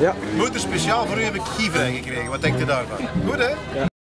Ja. Moeder, speciaal voor u heb ik kievrij gekregen. Wat denkt u daarvan? Goed hè?